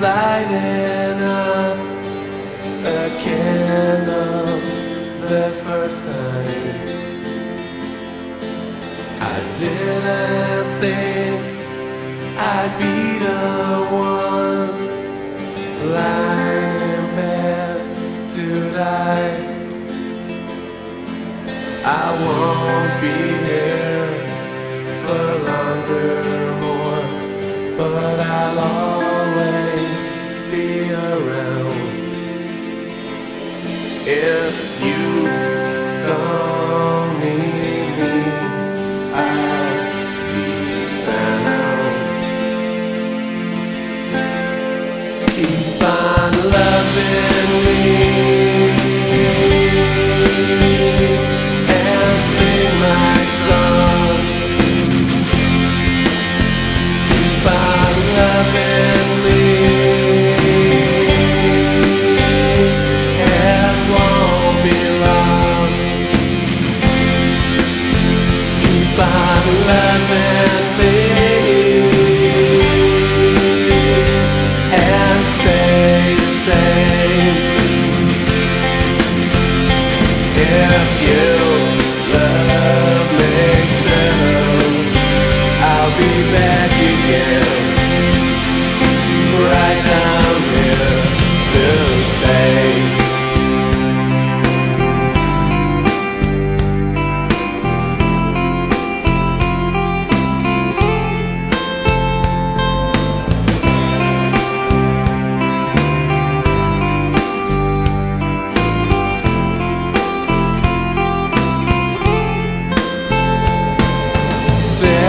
lighting up a candle the first time. I didn't think I'd be the one lying in bed to die. I won't be here for longer more, but I'll always be around if you don't need me. I'll be sound. Keep